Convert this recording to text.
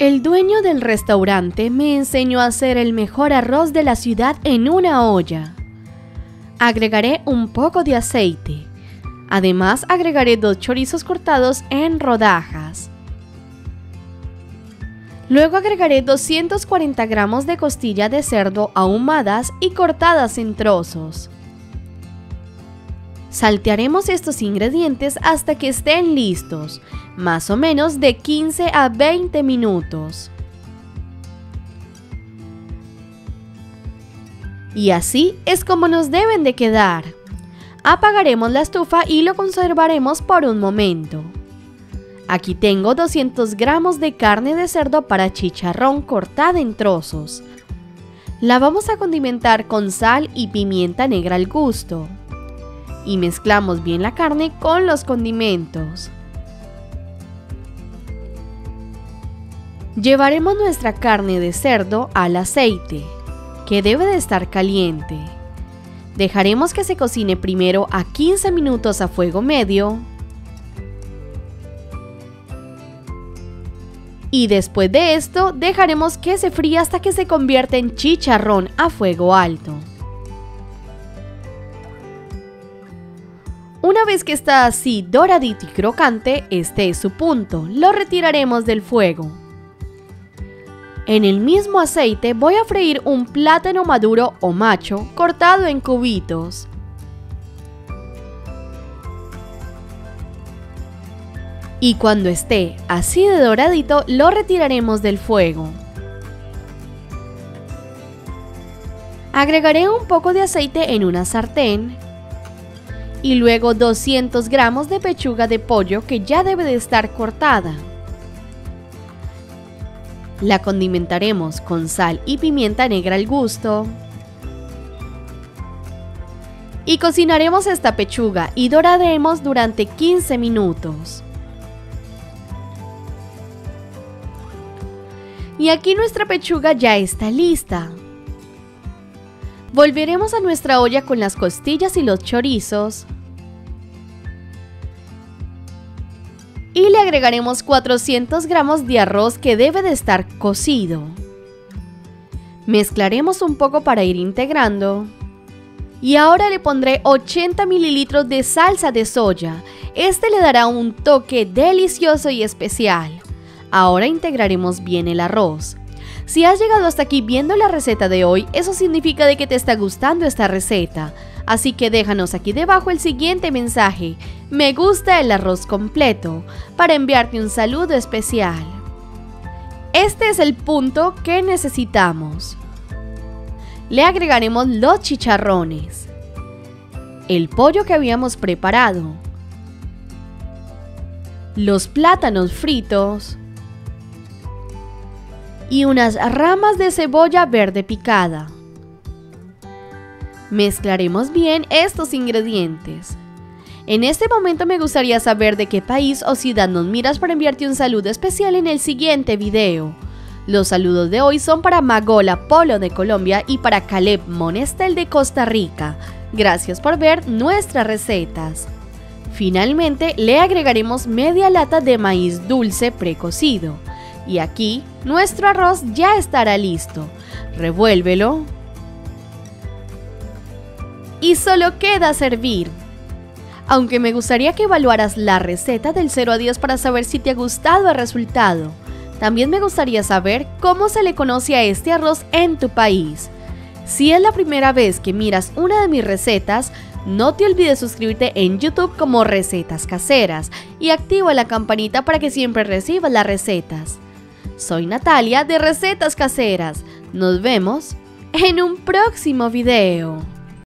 El dueño del restaurante me enseñó a hacer el mejor arroz de la ciudad en una olla. Agregaré un poco de aceite. Además agregaré dos chorizos cortados en rodajas. Luego agregaré 240 gramos de costilla de cerdo ahumadas y cortadas en trozos. Saltearemos estos ingredientes hasta que estén listos, más o menos de 15 a 20 minutos. Y así es como nos deben de quedar. Apagaremos la estufa y lo conservaremos por un momento. Aquí tengo 200 gramos de carne de cerdo para chicharrón cortada en trozos. La vamos a condimentar con sal y pimienta negra al gusto y mezclamos bien la carne con los condimentos. Llevaremos nuestra carne de cerdo al aceite, que debe de estar caliente. Dejaremos que se cocine primero a 15 minutos a fuego medio. Y después de esto dejaremos que se fría hasta que se convierta en chicharrón a fuego alto. Una vez que está así doradito y crocante, este es su punto, lo retiraremos del fuego. En el mismo aceite voy a freír un plátano maduro o macho cortado en cubitos. Y cuando esté así de doradito, lo retiraremos del fuego. Agregaré un poco de aceite en una sartén y luego 200 gramos de pechuga de pollo que ya debe de estar cortada. La condimentaremos con sal y pimienta negra al gusto. Y cocinaremos esta pechuga y doraremos durante 15 minutos. Y aquí nuestra pechuga ya está lista. Volveremos a nuestra olla con las costillas y los chorizos. Agregaremos 400 gramos de arroz que debe de estar cocido. Mezclaremos un poco para ir integrando. Y ahora le pondré 80 mililitros de salsa de soya. Este le dará un toque delicioso y especial. Ahora integraremos bien el arroz. Si has llegado hasta aquí viendo la receta de hoy, eso significa de que te está gustando esta receta. Así que déjanos aquí debajo el siguiente mensaje, me gusta el arroz completo, para enviarte un saludo especial. Este es el punto que necesitamos. Le agregaremos los chicharrones, el pollo que habíamos preparado, los plátanos fritos, y unas ramas de cebolla verde picada. Mezclaremos bien estos ingredientes. En este momento me gustaría saber de qué país o ciudad nos miras para enviarte un saludo especial en el siguiente video. Los saludos de hoy son para Magola Polo de Colombia y para Caleb Monestel de Costa Rica. Gracias por ver nuestras recetas. Finalmente le agregaremos media lata de maíz dulce precocido. Y aquí nuestro arroz ya estará listo. Revuélvelo. Y solo queda servir. Aunque me gustaría que evaluaras la receta del 0 a 10 para saber si te ha gustado el resultado. También me gustaría saber cómo se le conoce a este arroz en tu país. Si es la primera vez que miras una de mis recetas, no te olvides suscribirte en YouTube como Recetas Caseras y activa la campanita para que siempre recibas las recetas. Soy Natalia de Recetas Caseras. Nos vemos en un próximo video.